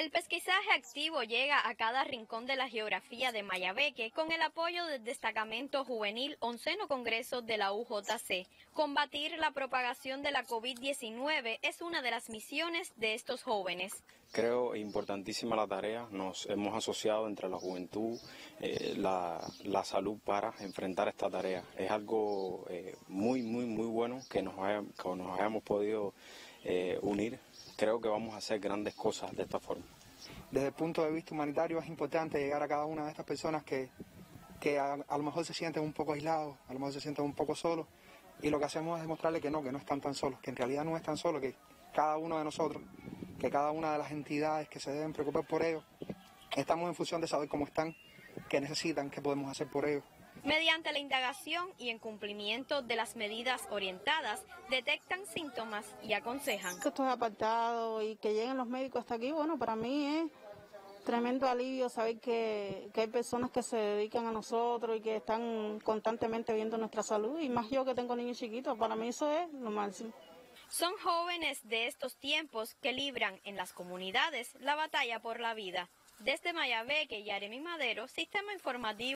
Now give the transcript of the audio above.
El pesquisaje activo llega a cada rincón de la geografía de Mayabeque con el apoyo del destacamento juvenil Onceno Congreso de la UJC. Combatir la propagación de la COVID-19 es una de las misiones de estos jóvenes. Creo importantísima la tarea, nos hemos asociado entre la juventud, eh, la, salud para enfrentar esta tarea. Es algo eh, muy, muy, muy bueno que nos, hayamos podido eh, unir creo que vamos a hacer grandes cosas de esta forma. Desde el punto de vista humanitario es importante llegar a cada una de estas personas que, que a, lo mejor se sienten un poco aislados, a lo mejor se sienten un poco solos, y lo que hacemos es demostrarles que no, que no están tan solos, que en realidad no están solos, que cada uno de nosotros, que cada una de las entidades que se deben preocupar por ellos, estamos en función de saber cómo están, qué necesitan, qué podemos hacer por ellos. Mediante la indagación y en cumplimiento de las medidas orientadas, detectan síntomas y aconsejan. Que esto es apartado y que lleguen los médicos hasta aquí, bueno, para mí es tremendo alivio saber que, que, hay personas que se dedican a nosotros y que están constantemente viendo nuestra salud. Y más yo que tengo niños chiquitos, para mí eso es lo máximo. Son jóvenes de estos tiempos que libran en las comunidades la batalla por la vida. Desde Mayabeque y Aremi Madero, Sistema Informativo.